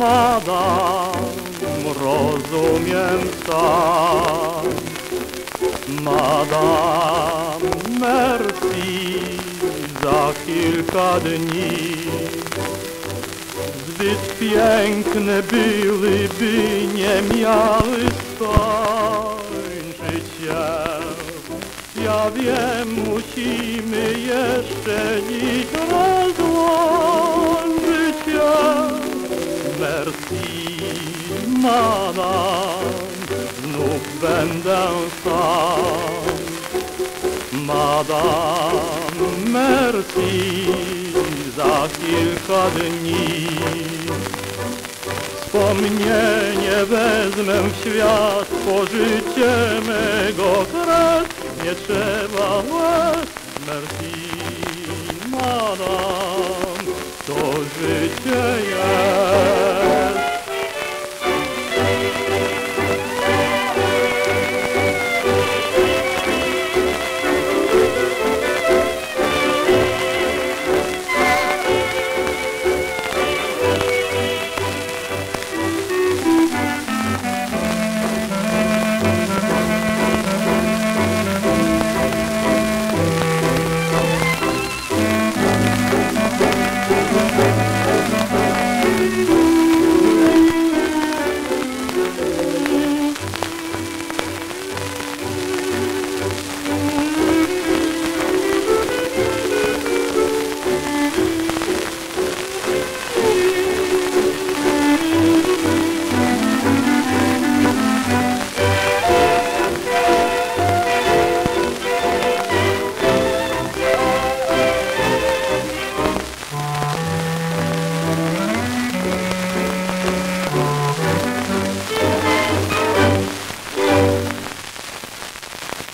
madam, rozumiem sam. Madam, merci za kilka dni. Zbyt piękne byłyby, nie miały skończyć się. Ja wiem, musimy jeszcze dziś rozłączyć madam, znów będę sam. Madam, merci za kilka dni. Wspomnienie wezmę w świat, pożycie mego kres, nie trzeba łez, merci, madam, to życie jest.